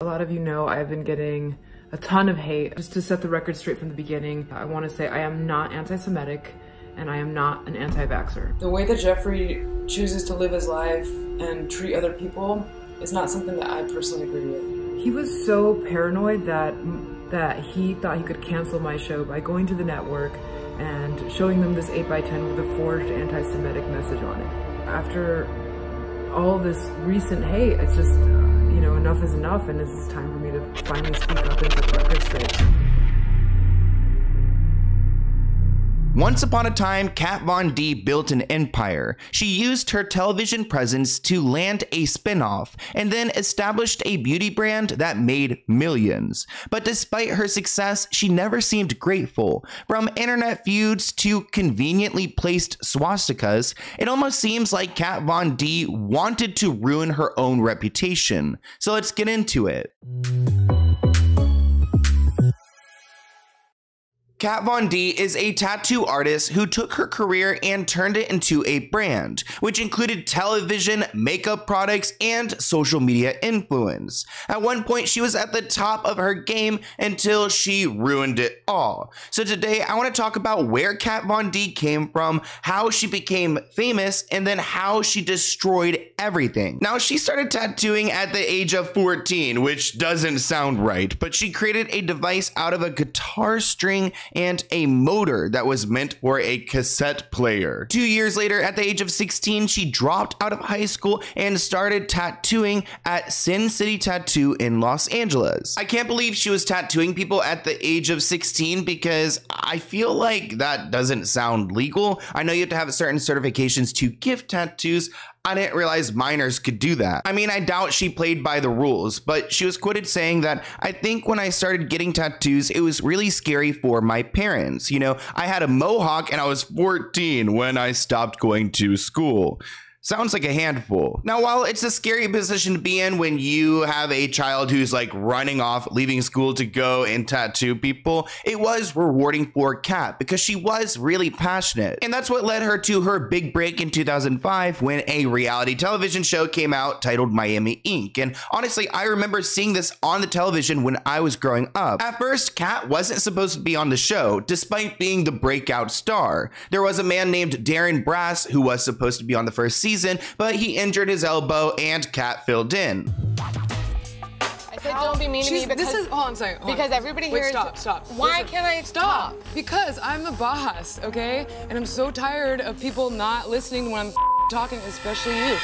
A lot of you know I've been getting a ton of hate. Just to set the record straight from the beginning, I want to say I am not anti-Semitic and I am not an anti-vaxxer. The way that Jeffree chooses to live his life and treat other people is not something that I personally agree with. He was so paranoid that that he thought he could cancel my show by going to the network and showing them this 8x10 with a forged anti-Semitic message on it. After all this recent hate, it's just you know, enough is enough and this is time for me to finally speak up and set the record. Once upon a time, Kat Von D built an empire. She used her television presence to land a spin-off and then established a beauty brand that made millions. But despite her success, she never seemed grateful. From internet feuds to conveniently placed swastikas, it almost seems like Kat Von D wanted to ruin her own reputation. So let's get into it. Kat Von D is a tattoo artist who took her career and turned it into a brand, which included television, makeup products, and social media influence. At one point, she was at the top of her game until she ruined it all. So today, I want to talk about where Kat Von D came from, how she became famous, and then how she destroyed everything. Now, she started tattooing at the age of 14, which doesn't sound right, but she created a device out of a guitar string and a motor that was meant for a cassette player. Two years later, at the age of 16, she dropped out of high school and started tattooing at Sin City Tattoo in Los Angeles. I can't believe she was tattooing people at the age of 16 because I feel like that doesn't sound legal. I know you have to have certain certifications to give tattoos. I didn't realize minors could do that. I mean, I doubt she played by the rules, but she was quoted saying that I think when I started getting tattoos, it was really scary for my parents. You know, I had a mohawk and I was 14 when I stopped going to school. Sounds like a handful. Now, while it's a scary position to be in when you have a child who's like running off, leaving school to go and tattoo people, it was rewarding for Kat because she was really passionate. And that's what led her to her big break in 2005 when a reality television show came out titled Miami Ink. And honestly, I remember seeing this on the television when I was growing up. At first, Kat wasn't supposed to be on the show, despite being the breakout star. There was a man named Darren Brass who was supposed to be on the first season season, but he injured his elbow and Kat filled in. I said don't be mean to me because this is hold on, sorry, hold because on. everybody Wait, here. stop, stop. Why Listen. can't I Stop. stop? Because I'm the boss, okay? And I'm so tired of people not listening when I'm talking, especially you.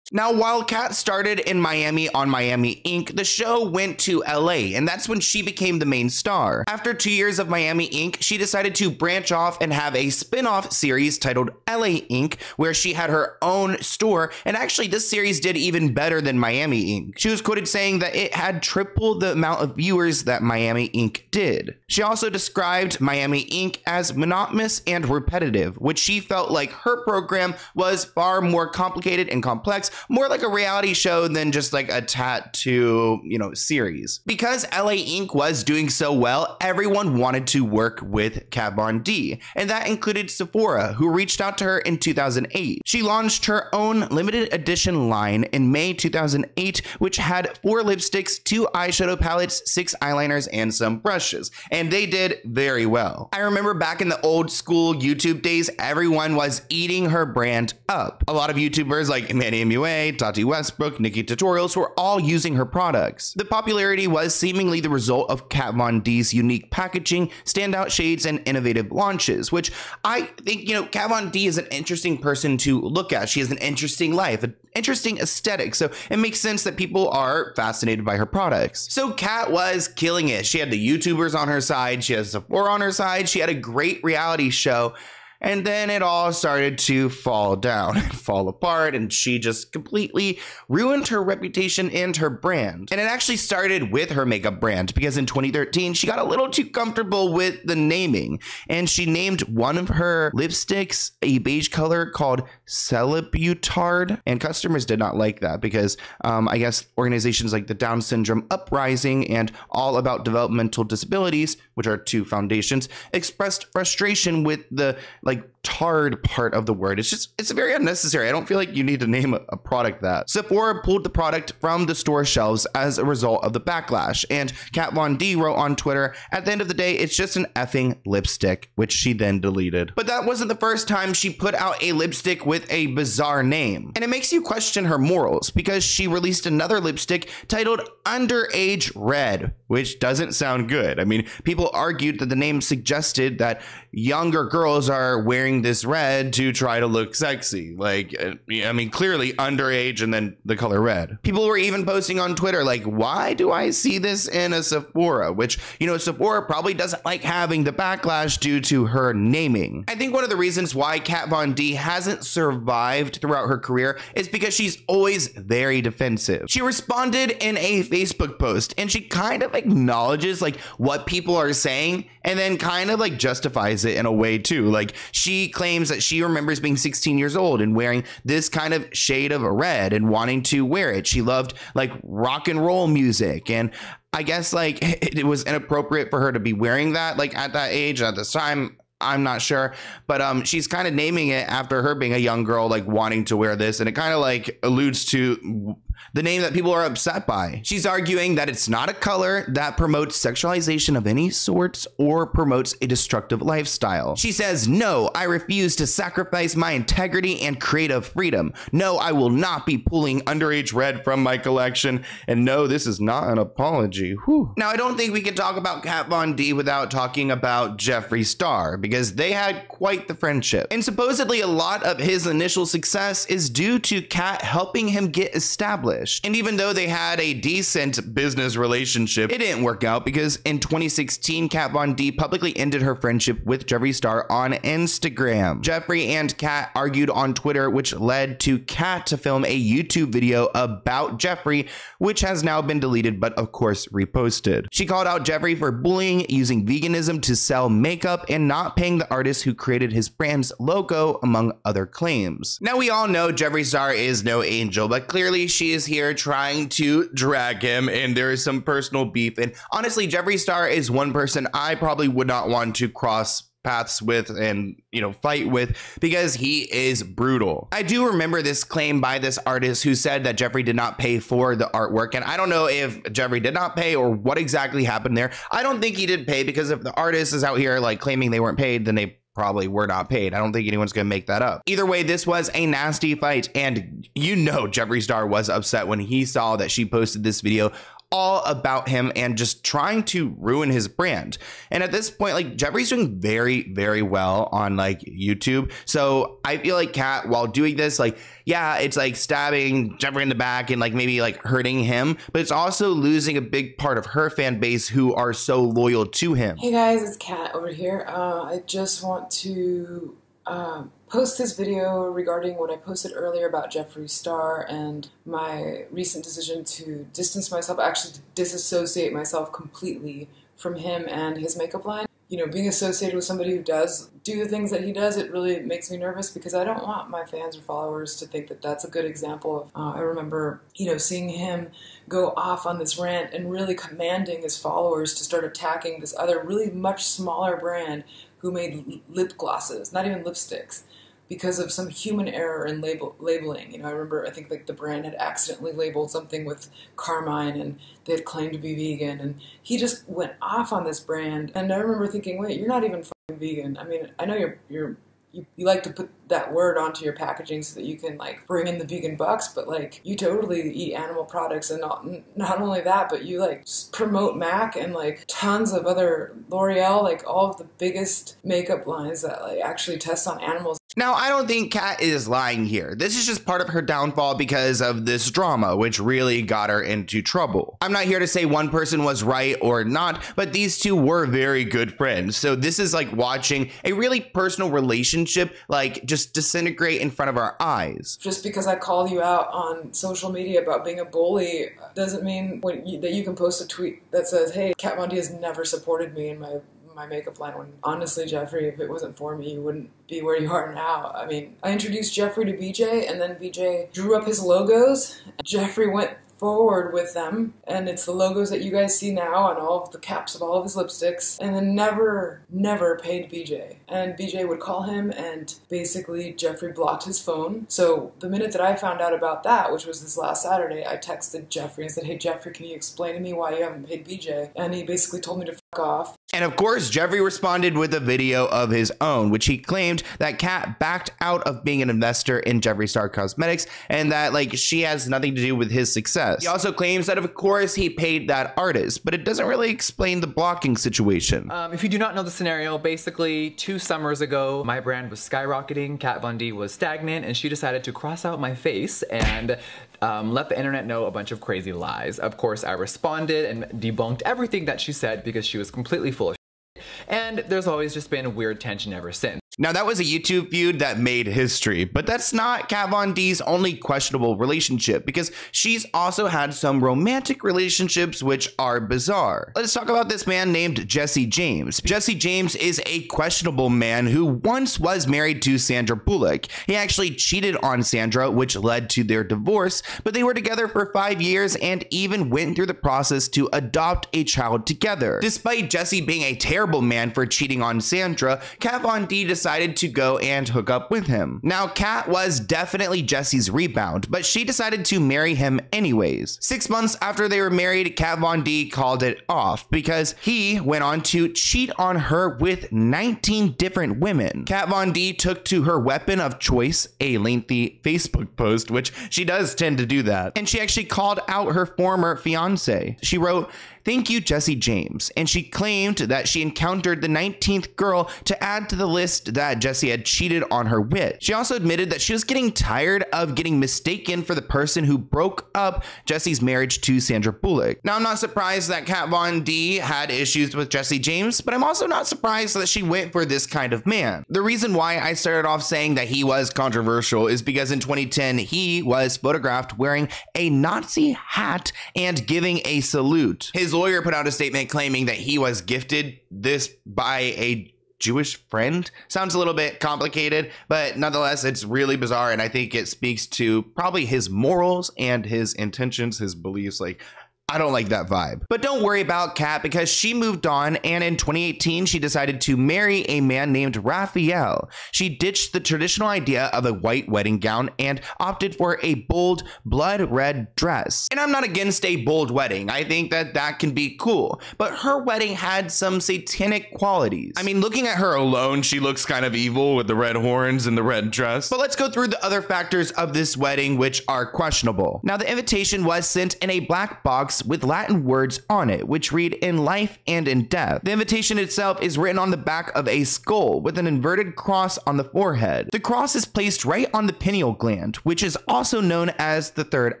Now, while Kat started in Miami on Miami Ink., the show went to LA, and that's when she became the main star. After two years of Miami Ink., she decided to branch off and have a spin off series titled LA Ink., where she had her own store. And actually, this series did even better than Miami Ink. She was quoted saying that it had triple the amount of viewers that Miami Ink did. She also described Miami Ink. as monotonous and repetitive, which she felt like her program was far more complicated and complex more like a reality show than just like a tattoo, you know, series. Because LA Ink. was doing so well, everyone wanted to work with Kat Von D, and that included Sephora, who reached out to her in 2008. She launched her own limited edition line in May 2008, which had four lipsticks, two eyeshadow palettes, six eyeliners, and some brushes, and they did very well. I remember back in the old school YouTube days, everyone was eating her brand up. A lot of YouTubers like Manny MUA, Tati Westbrook, NikkieTutorials were all using her products. The popularity was seemingly the result of Kat Von D's unique packaging, standout shades, and innovative launches, which I think, you know, Kat Von D is an interesting person to look at. She has an interesting life, an interesting aesthetic, so it makes sense that people are fascinated by her products. So Kat was killing it. She had the YouTubers on her side, she has Sephora on her side, she had a great reality show. And then it all started to fall down and fall apart, and she just completely ruined her reputation and her brand. And it actually started with her makeup brand because in 2013, she got a little too comfortable with the naming, and she named one of her lipsticks a beige color called Celebutard. And customers did not like that because um, I guess organizations like the Down Syndrome Uprising and All About Developmental Disabilities, which are two foundations, expressed frustration with the like tarred part of the word. It's just, it's very unnecessary. I don't feel like you need to name a, product that. Sephora pulled the product from the store shelves as a result of the backlash. And Kat Von D wrote on Twitter, at the end of the day, it's just an effing lipstick, which she then deleted. But that wasn't the first time she put out a lipstick with a bizarre name. And it makes you question her morals because she released another lipstick titled Underage Red, which doesn't sound good. I mean, people argued that the name suggested that younger girls are wearing this red to try to look sexy. Like, uh, I mean, clearly underage and then the color red. People were even posting on Twitter, like, why do I see this in a Sephora? Which, you know, Sephora probably doesn't like having the backlash due to her naming. I think one of the reasons why Kat Von D hasn't survived throughout her career is because she's always very defensive. She responded in a Facebook post and she kind of acknowledges like what people are saying and then kind of like justifies it in a way too. Like she claims that she remembers being 16 years old and wearing this kind of shade of red and wanting to wear it. She loved like rock and roll music. And I guess like it was inappropriate for her to be wearing that like at that age at this time I'm not sure, but um, she's kind of naming it after her being a young girl, like wanting to wear this, and it kind of like alludes to the name that people are upset by. She's arguing that it's not a color that promotes sexualization of any sorts or promotes a destructive lifestyle. She says, No, I refuse to sacrifice my integrity and creative freedom. No, I will not be pulling underage red from my collection. And no, this is not an apology. Whew. Now, I don't think we can talk about Kat Von D without talking about Jeffree Star because they had quite the friendship. And supposedly, a lot of his initial success is due to Kat helping him get established. And even though they had a decent business relationship, it didn't work out because in 2016, Kat Von D publicly ended her friendship with Jeffree Star on Instagram. Jeffree and Kat argued on Twitter, which led to Kat to film a YouTube video about Jeffree, which has now been deleted, but of course reposted. She called out Jeffree for bullying, using veganism to sell makeup, and not paying the artist who created his brand's logo, among other claims. Now, we all know Jeffree Star is no angel, but clearly she is here trying to drag him, and there is some personal beef. And honestly, Jeffree Star is one person I probably would not want to cross paths with and you know fight with because he is brutal. I do remember this claim by this artist who said that Jeffree did not pay for the artwork and I don't know if Jeffree did not pay or what exactly happened there. I don't think he did pay because if the artist is out here like claiming they weren't paid then they probably were not paid. I don't think anyone's going to make that up. Either way, this was a nasty fight and you know Jeffree Star was upset when he saw that she posted this video all about him and just trying to ruin his brand. And at this point, like Jeffree's doing very, very well on like YouTube. So I feel like Kat, while doing this, like, yeah, it's like stabbing Jeffrey in the back and like maybe like hurting him, but it's also losing a big part of her fan base who are so loyal to him. Hey guys, it's Kat over here. Uh, I just want to uh, post this video regarding what I posted earlier about Jeffree Star and my recent decision to distance myself, actually to disassociate myself completely from him and his makeup line. You know, being associated with somebody who does do the things that he does, it really makes me nervous because I don't want my fans or followers to think that that's a good example of. Uh, I remember, you know, seeing him go off on this rant and really commanding his followers to start attacking this other really much smaller brand who made lip glosses, not even lipsticks, because of some human error in label labeling. You know, I remember I think like the brand had accidentally labeled something with carmine, and they had claimed to be vegan, and he just went off on this brand. And I remember thinking, wait, you're not even vegan. I mean, I know you're you're you, you like to put that word onto your packaging so that you can like bring in the vegan bucks but like you totally eat animal products and not not only that but you like promote mac and like tons of other l'oreal like all of the biggest makeup lines that like actually test on animals now, I don't think Kat is lying here. This is just part of her downfall because of this drama, which really got her into trouble. I'm not here to say one person was right or not, but these two were very good friends. So this is like watching a really personal relationship like just disintegrate in front of our eyes. Just because I call you out on social media about being a bully doesn't mean you, that you can post a tweet that says, hey, Kat Von has never supported me in my my makeup line when honestly Jeffree if it wasn't for me you wouldn't be where you are now I mean I introduced Jeffree to BJ and then BJ drew up his logos Jeffree went forward with them, and it's the logos that you guys see now on all of the caps of all of his lipsticks, and then never, never paid BJ. And BJ would call him, and basically Jeffree blocked his phone. So the minute that I found out about that, which was this last Saturday, I texted Jeffree and said, Hey Jeffree, can you explain to me why you haven't paid BJ? And he basically told me to off. And of course, Jeffree responded with a video of his own, which he claimed that Kat backed out of being an investor in Jeffree Star Cosmetics and that like she has nothing to do with his success. He also claims that of course he paid that artist, but it doesn't really explain the blocking situation. Um, if you do not know the scenario, basically two summers ago, my brand was skyrocketing, Kat Von D was stagnant, and she decided to cross out my face and um, let the internet know a bunch of crazy lies. Of course, I responded and debunked everything that she said because she was completely full of shit. And there's always just been a weird tension ever since. Now, that was a YouTube feud that made history, but that's not Kat Von D's only questionable relationship because she's also had some romantic relationships which are bizarre. Let's talk about this man named Jesse James. Jesse James is a questionable man who once was married to Sandra Bullock. He actually cheated on Sandra, which led to their divorce, but they were together for five years and even went through the process to adopt a child together. Despite Jesse being a terrible man for cheating on Sandra, Kat Von D decided decided to go and hook up with him. Now, Kat was definitely Jesse's rebound, but she decided to marry him anyways. Six months after they were married, Kat Von D called it off because he went on to cheat on her with 19 different women. Kat Von D took to her weapon of choice, a lengthy Facebook post, which she does tend to do that, and she actually called out her former fiance. She wrote, Thank you, Jesse James. And she claimed that she encountered the 19th girl to add to the list that Jesse had cheated on her with. She also admitted that she was getting tired of getting mistaken for the person who broke up Jesse's marriage to Sandra Bullock. Now, I'm not surprised that Kat Von D had issues with Jesse James, but I'm also not surprised that she went for this kind of man. The reason why I started off saying that he was controversial is because in 2010, he was photographed wearing a Nazi hat and giving a salute. His lawyer put out a statement claiming that he was gifted this by a Jewish friend. Sounds a little bit complicated, but nonetheless, it's really bizarre. And I think it speaks to probably his morals and his intentions, his beliefs. Like, I don't like that vibe. But don't worry about Kat because she moved on and in 2018 she decided to marry a man named Raphael. She ditched the traditional idea of a white wedding gown and opted for a bold blood red dress. And I'm not against a bold wedding. I think that that can be cool. But her wedding had some satanic qualities. I mean, looking at her alone, she looks kind of evil with the red horns and the red dress. But let's go through the other factors of this wedding which are questionable. Now, the invitation was sent in a black box with Latin words on it, which read in life and in death. The invitation itself is written on the back of a skull with an inverted cross on the forehead. The cross is placed right on the pineal gland, which is also known as the third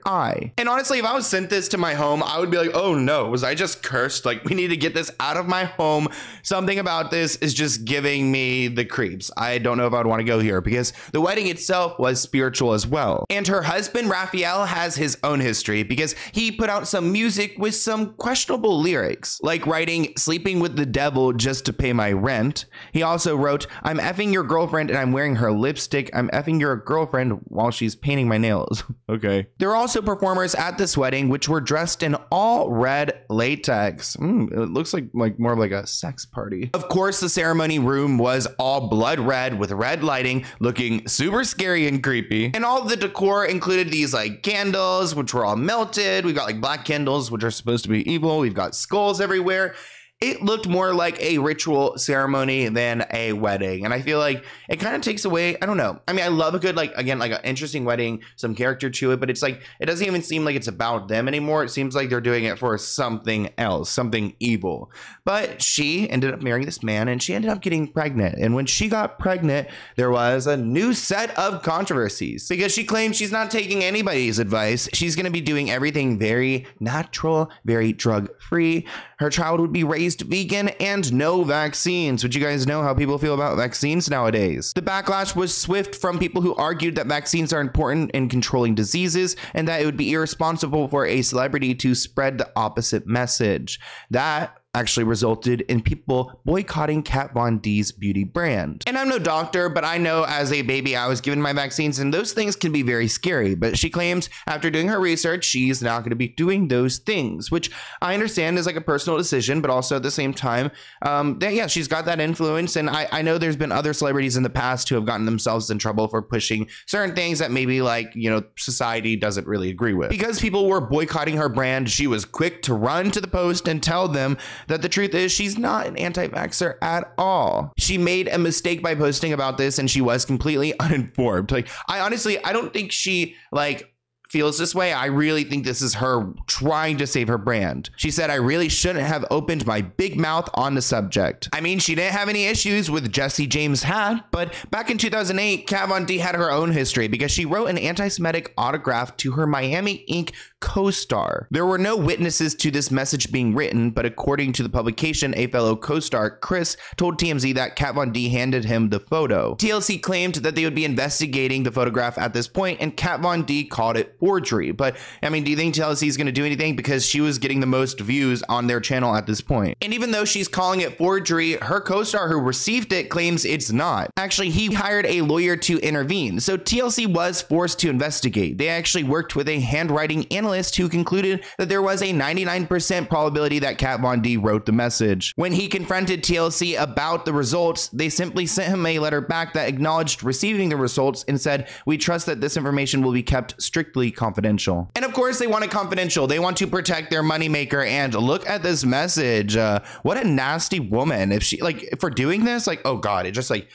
eye. And honestly, if I was sent this to my home, I would be like, oh no, was I just cursed? Like, we need to get this out of my home. Something about this is just giving me the creeps. I don't know if I would want to go here because the wedding itself was spiritual as well. And her husband, Raphael, has his own history because he put out some music music with some questionable lyrics, like writing Sleeping with the Devil just to pay my rent. He also wrote, I'm effing your girlfriend and I'm wearing her lipstick. I'm effing your girlfriend while she's painting my nails. okay. There are also performers at this wedding which were dressed in all red latex. Mm, it looks like, like more of like a sex party. Of course, the ceremony room was all blood red with red lighting, looking super scary and creepy. And all the decor included these like candles, which were all melted. We got like black candles which are supposed to be evil. We've got skulls everywhere it looked more like a ritual ceremony than a wedding. And I feel like it kind of takes away, I don't know. I mean, I love a good, like, again, like an interesting wedding, some character to it, but it's like, it doesn't even seem like it's about them anymore. It seems like they're doing it for something else, something evil. But she ended up marrying this man and she ended up getting pregnant. And when she got pregnant, there was a new set of controversies because she claims she's not taking anybody's advice. She's going to be doing everything very natural, very drug free. Her child would be raised vegan and no vaccines. Would you guys know how people feel about vaccines nowadays? The backlash was swift from people who argued that vaccines are important in controlling diseases and that it would be irresponsible for a celebrity to spread the opposite message. That actually resulted in people boycotting Kat Von D's beauty brand. And I'm no doctor, but I know as a baby I was given my vaccines and those things can be very scary. But she claims after doing her research, she's not going to be doing those things, which I understand is like a personal decision, but also at the same time, um, that, yeah, she's got that influence. And I, I know there's been other celebrities in the past who have gotten themselves in trouble for pushing certain things that maybe like, you know, society doesn't really agree with. Because people were boycotting her brand, she was quick to run to the post and tell them that the truth is she's not an anti vaxxer at all. She made a mistake by posting about this and she was completely uninformed. Like, I honestly, I don't think she, like, feels this way, I really think this is her trying to save her brand. She said, I really shouldn't have opened my big mouth on the subject. I mean, she didn't have any issues with Jesse James had, but back in 2008, Kat Von D had her own history because she wrote an anti Semitic autograph to her Miami Ink co star. There were no witnesses to this message being written, but according to the publication, a fellow co star, Chris, told TMZ that Kat Von D handed him the photo. TLC claimed that they would be investigating the photograph at this point, and Kat Von D called it forgery. But I mean, do you think TLC is going to do anything? Because she was getting the most views on their channel at this point. And even though she's calling it forgery, her co star who received it claims it's not. Actually, he hired a lawyer to intervene. So TLC was forced to investigate. They actually worked with a handwriting analyst who concluded that there was a 99% probability that Kat Von D wrote the message. When he confronted TLC about the results, they simply sent him a letter back that acknowledged receiving the results and said, We trust that this information will be kept strictly confidential. And of course, they want it confidential. They want to protect their moneymaker. And look at this message. Uh, what a nasty woman. If she, like, for doing this, like, oh God, it just like,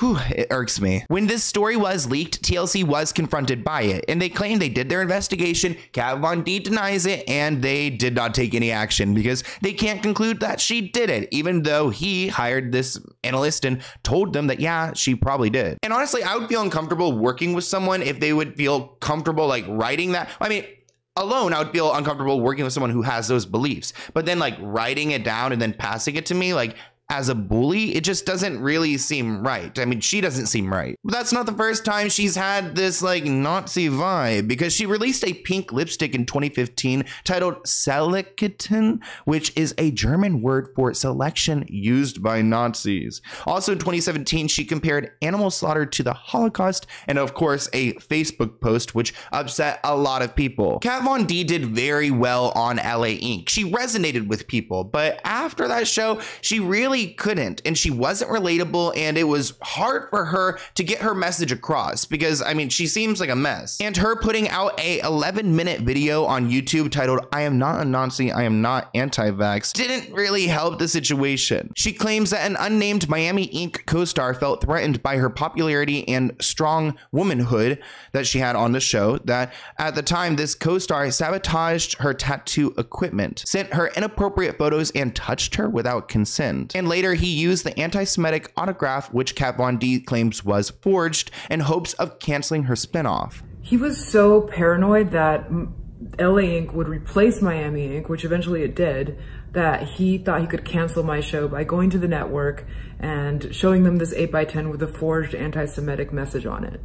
Whew, it irks me. When this story was leaked, TLC was confronted by it, and they claimed they did their investigation. Kat Von D denies it, and they did not take any action because they can't conclude that she did it, even though he hired this analyst and told them that, yeah, she probably did. And honestly, I would feel uncomfortable working with someone if they would feel comfortable like writing that. I mean, alone, I would feel uncomfortable working with someone who has those beliefs. But then, like, writing it down and then passing it to me, like, as a bully, it just doesn't really seem right. I mean, she doesn't seem right. But that's not the first time she's had this like Nazi vibe because she released a pink lipstick in 2015 titled Selektion, which is a German word for selection used by Nazis. Also in 2017, she compared animal slaughter to the Holocaust and of course a Facebook post which upset a lot of people. Kat Von D did very well on LA Ink. She resonated with people, but after that show, she really really couldn't and she wasn't relatable and it was hard for her to get her message across because I mean she seems like a mess. And her putting out a 11 minute video on YouTube titled I am not a Nazi, I am not anti-vax didn't really help the situation. She claims that an unnamed Miami Ink co-star felt threatened by her popularity and strong womanhood that she had on the show that at the time this co-star sabotaged her tattoo equipment, sent her inappropriate photos and touched her without consent. And later he used the anti-Semitic autograph, which Kat Von D claims was forged, in hopes of canceling her spinoff. He was so paranoid that LA Ink would replace Miami Ink, which eventually it did, that he thought he could cancel my show by going to the network and showing them this 8x10 with a forged anti-Semitic message on it.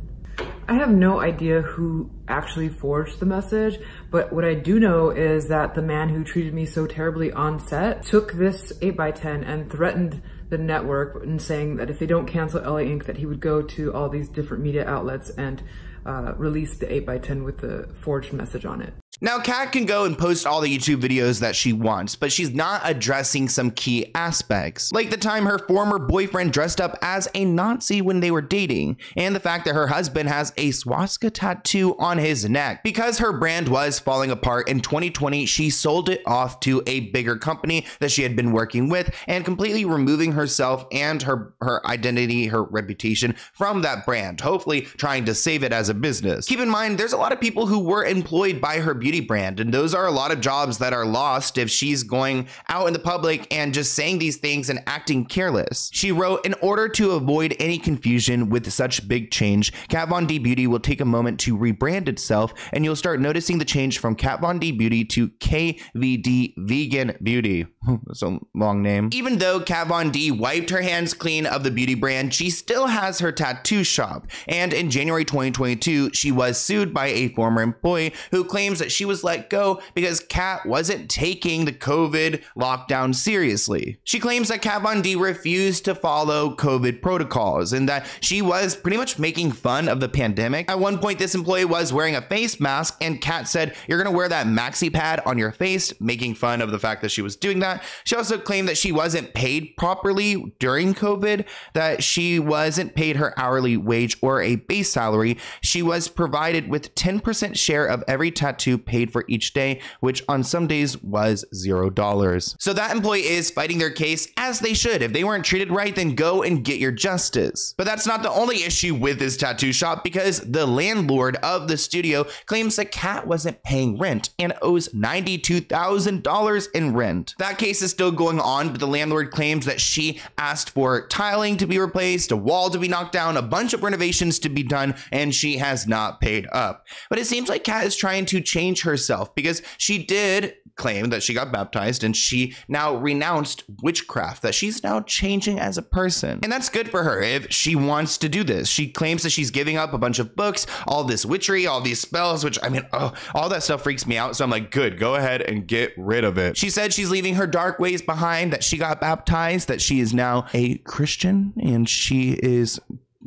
I have no idea who actually forged the message, but what I do know is that the man who treated me so terribly on set took this 8x10 and threatened the network and saying that if they don't cancel LA Ink, that he would go to all these different media outlets and uh, release the 8x10 with the forged message on it. Now, Kat can go and post all the YouTube videos that she wants, but she's not addressing some key aspects, like the time her former boyfriend dressed up as a Nazi when they were dating, and the fact that her husband has a swastika tattoo on his neck. Because her brand was falling apart in 2020, she sold it off to a bigger company that she had been working with and completely removing herself and her, her identity, her reputation from that brand, hopefully trying to save it as a business. Keep in mind, there's a lot of people who were employed by her beauty brand. And those are a lot of jobs that are lost if she's going out in the public and just saying these things and acting careless. She wrote, in order to avoid any confusion with such big change, Kat Von D Beauty will take a moment to rebrand itself and you'll start noticing the change from Kat Von D Beauty to KVD Vegan Beauty. That's a long name. Even though Kat Von D wiped her hands clean of the beauty brand, she still has her tattoo shop. And in January 2022, she was sued by a former employee who claims that she was let go because Kat wasn't taking the COVID lockdown seriously. She claims that Kat Von D refused to follow COVID protocols and that she was pretty much making fun of the pandemic. At one point, this employee was wearing a face mask, and Kat said, You're gonna wear that maxi pad on your face, making fun of the fact that she was doing that. She also claimed that she wasn't paid properly during COVID, that she wasn't paid her hourly wage or a base salary. She was provided with 10% share of every tattoo paid for each day, which on some days was zero dollars. So that employee is fighting their case as they should. If they weren't treated right, then go and get your justice. But that's not the only issue with this tattoo shop because the landlord of the studio claims that Kat wasn't paying rent and owes $92,000 in rent. That case is still going on, but the landlord claims that she asked for tiling to be replaced, a wall to be knocked down, a bunch of renovations to be done, and she has not paid up. But it seems like Kat is trying to change herself because she did claim that she got baptized and she now renounced witchcraft, that she's now changing as a person. And that's good for her if she wants to do this. She claims that she's giving up a bunch of books, all this witchery, all these spells, which I mean, oh, all that stuff freaks me out. So I'm like, good, go ahead and get rid of it. She said she's leaving her dark ways behind, that she got baptized, that she is now a Christian and she is,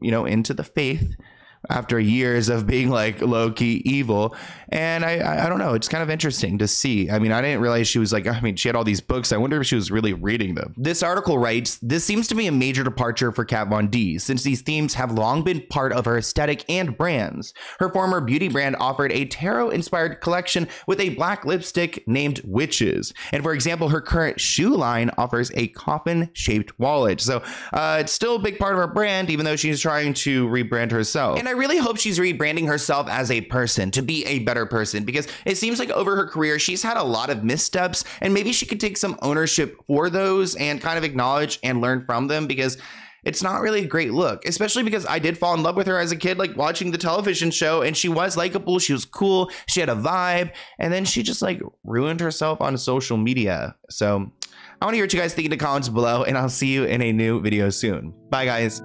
you know, into the faith after years of being like low key evil. And I, I, don't know. It's kind of interesting to see. I mean, I didn't realize she was like. I mean, she had all these books. I wonder if she was really reading them. This article writes, "This seems to be a major departure for Kat Von D, since these themes have long been part of her aesthetic and brands. Her former beauty brand offered a tarot-inspired collection with a black lipstick named Witches, and for example, her current shoe line offers a coffin-shaped wallet. So uh, it's still a big part of her brand, even though she's trying to rebrand herself. And I really hope she's rebranding herself as a person to be a better person because it seems like over her career, she's had a lot of missteps and maybe she could take some ownership for those and kind of acknowledge and learn from them because it's not really a great look, especially because I did fall in love with her as a kid, like watching the television show, and she was likable, she was cool, she had a vibe, and then she just like ruined herself on social media. So I want to hear what you guys think in the comments below, and I'll see you in a new video soon. Bye, guys.